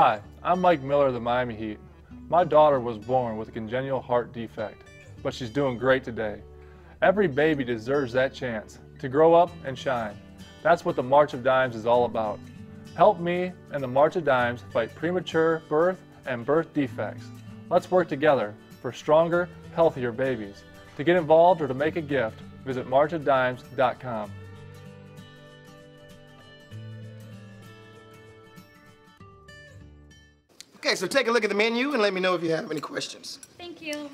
Hi, I'm Mike Miller of the Miami Heat. My daughter was born with a congenital heart defect, but she's doing great today. Every baby deserves that chance to grow up and shine. That's what the March of Dimes is all about. Help me and the March of Dimes fight premature birth and birth defects. Let's work together for stronger, healthier babies. To get involved or to make a gift, visit marchofdimes.com. Okay, so take a look at the menu and let me know if you have any questions. Thank you.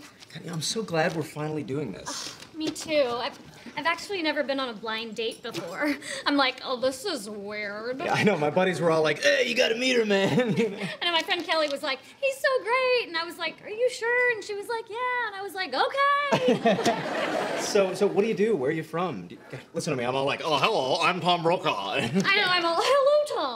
I'm so glad we're finally doing this. Me too. I've, I've actually never been on a blind date before. I'm like, oh, this is weird. Yeah, I know. My buddies were all like, "Hey, you gotta meet her, man." And my friend Kelly was like, he's so great. And I was like, are you sure? And she was like, yeah. And I was like, okay. so, so what do you do? Where are you from? You- listen to me. I'm all like, "Oh, hello, I'm Tom Brokaw." I know. I'm all, hello,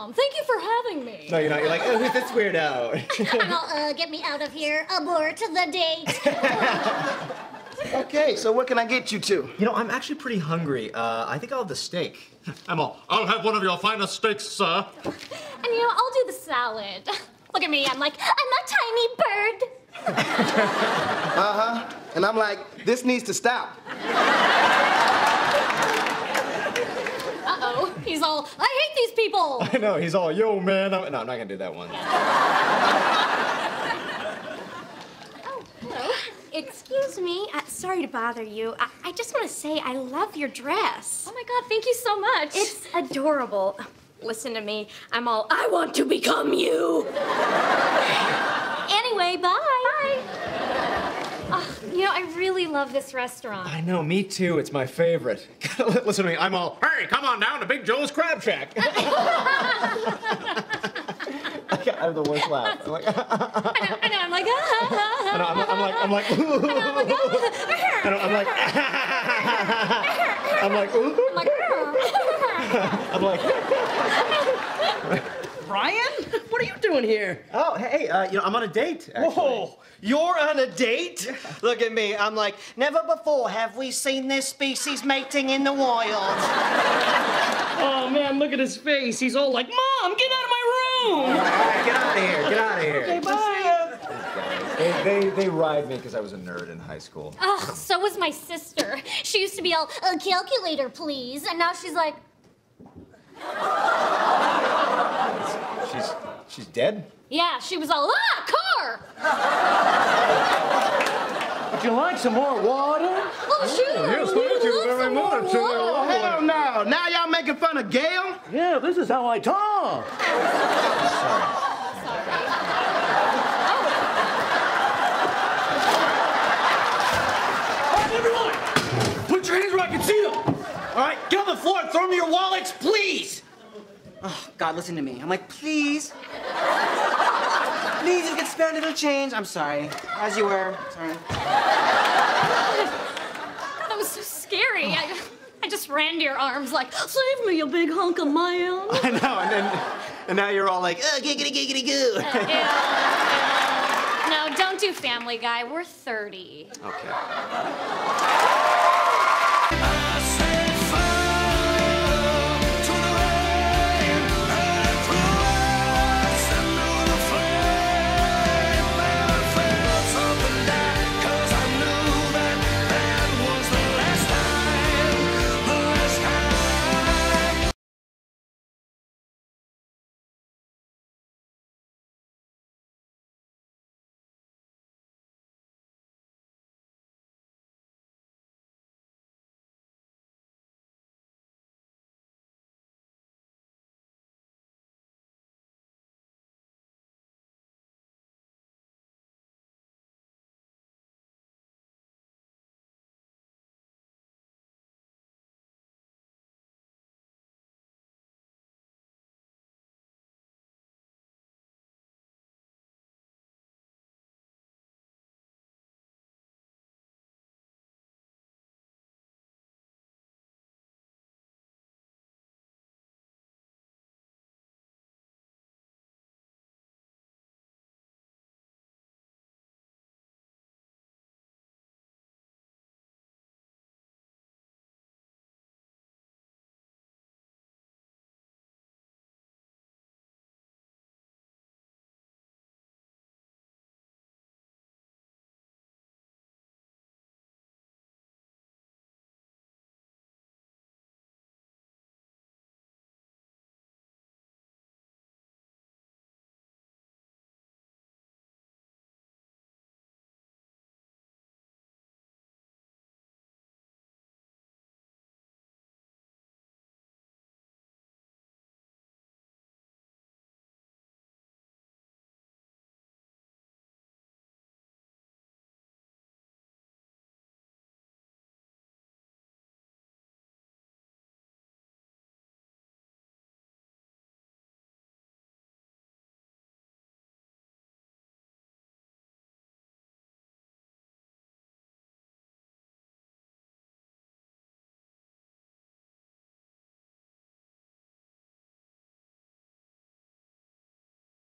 Tom. Thank you for having me. no, you're not. You're like, "Oh, who's this weirdo?" I'm all, uh, get me out of here. Abort the date. Okay, so what can I get you to? you know, I'm actually pretty hungry. Uh, I think I'll have the steak. I'm all, I'll have one of your finest steaks, sir. and you know, I'll do the salad. Look at me. I'm like, I'm a tiny bird. Uh-huh. And I'm like, this needs to stop. Uh-oh. He's all, I hate these people. I know. He's all, "Yo, man." I'm, no, I'm not gonna do that one. Oh, hello. Excuse me. Uh, sorry to bother you. I, I just want to say I love your dress. Oh my god, thank you so much. It's adorable. Listen to me. I'm all, I want to become you. Anyway, bye. Bye. Oh, you know, I really love this restaurant. I know. Me too. It's my favorite. listen to me. I'm all, Hey, come on down to Big Joe's Crab Shack. I have the worst laugh. I'm like, I know, I know, I'm like, ah, I know, I'm, I'm like, I'm like, I know, I'm like, I'm like, ooh. I'm like, ah. I'm like, Brian, what are you doing here? oh, hey, uh, you know, I'm on a date. Actually. Whoa, you're on a date? Look at me. I'm like, never before have we seen this species mating in the wild. oh man, look at his face. He's all like, Mom, get out of my room. All right, get out of here. Get out of here. Okay, bye. They, they, they ride me because I was a nerd in high school. Ugh, so was my sister. She used to be all, a calculator, please. And now she's like, She's, she's dead? yeah, she was all, ah, car. Would you like some more water? Oh, sure. yes, thank you very much. Oh, hell no. Now y'all making fun of Gail? Yeah, this is how I talk. Everyone, put your hands where I can see them. All right, get on the floor and throw me your wallets, please. Oh, God, listen to me. I'm like, please. Please, just get spare a little change. I'm sorry. As you were. Sorry. That was so scary. I, I just ran to your arms like, save me, you big hunk of man. I know, and then, and now you're all like, uh, giggity, giggity, goo. Ew, ew. No, don't do Family Guy. We're 30. okay.